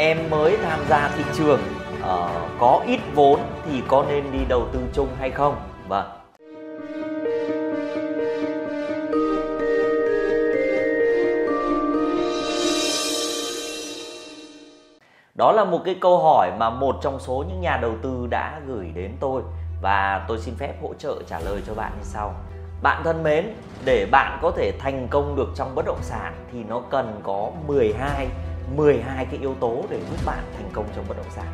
em mới tham gia thị trường uh, có ít vốn thì có nên đi đầu tư chung hay không vâng Đó là một cái câu hỏi mà một trong số những nhà đầu tư đã gửi đến tôi và tôi xin phép hỗ trợ trả lời cho bạn như sau. Bạn thân mến, để bạn có thể thành công được trong bất động sản thì nó cần có 12 12 cái yếu tố để giúp bạn thành công trong bất động sản.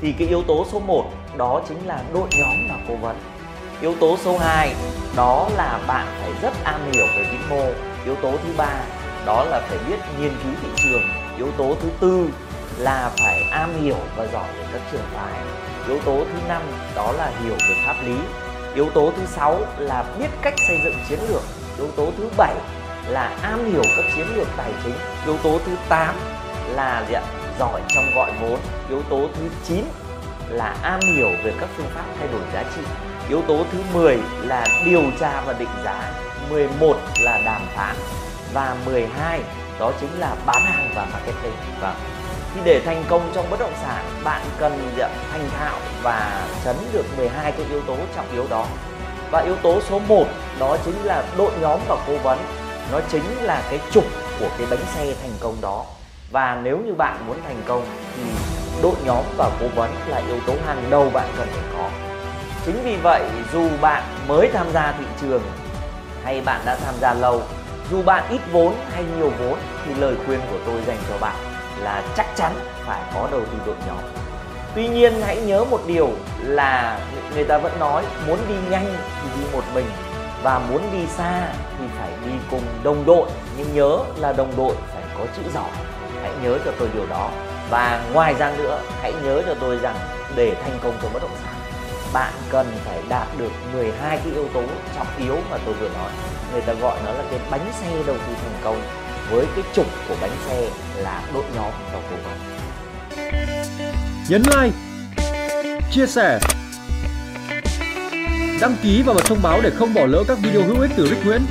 Thì cái yếu tố số 1 đó chính là đội nhóm và cố vấn. Yếu tố số 2 đó là bạn phải rất am hiểu về vĩ mô. Yếu tố thứ ba đó là phải biết nghiên cứu thị trường. Yếu tố thứ tư là phải am hiểu và giỏi về các trường phái yếu tố thứ năm đó là hiểu về pháp lý yếu tố thứ sáu là biết cách xây dựng chiến lược yếu tố thứ bảy là am hiểu các chiến lược tài chính yếu tố thứ 8 là gì ạ? giỏi trong gọi vốn. Yếu tố thứ 9 là am hiểu về các phương pháp thay đổi giá trị. Yếu tố thứ 10 là điều tra và định giá. 11 là đàm phán. Và 12 đó chính là bán hàng và marketing. Và thì để thành công trong bất động sản, bạn cần thành thạo và chấn được 12 cái yếu tố trọng yếu đó. Và yếu tố số 1 đó chính là đội nhóm và cố vấn. Nó chính là cái trục của cái bánh xe thành công đó và nếu như bạn muốn thành công, thì đội nhóm và cố vấn là yếu tố hàng đầu bạn cần phải có. Chính vì vậy, dù bạn mới tham gia thị trường hay bạn đã tham gia lâu, dù bạn ít vốn hay nhiều vốn, thì lời khuyên của tôi dành cho bạn là chắc chắn phải có đầu tư đội nhóm. Tuy nhiên, hãy nhớ một điều là người ta vẫn nói, muốn đi nhanh thì đi một mình, và muốn đi xa thì phải đi cùng đồng đội. Nhưng nhớ là đồng đội có chữ giỏi hãy nhớ cho tôi điều đó. Và ngoài ra nữa hãy nhớ cho tôi rằng để thành công trong bất động sản bạn cần phải đạt được 12 cái yếu tố trọng yếu mà tôi vừa nói. Người ta gọi nó là cái bánh xe đầu tư thành công với cái trục của bánh xe là đội nhóm và cố gắng Nhấn like, chia sẻ, đăng ký và bật thông báo để không bỏ lỡ các video hữu ích từ Rick Nguyễn.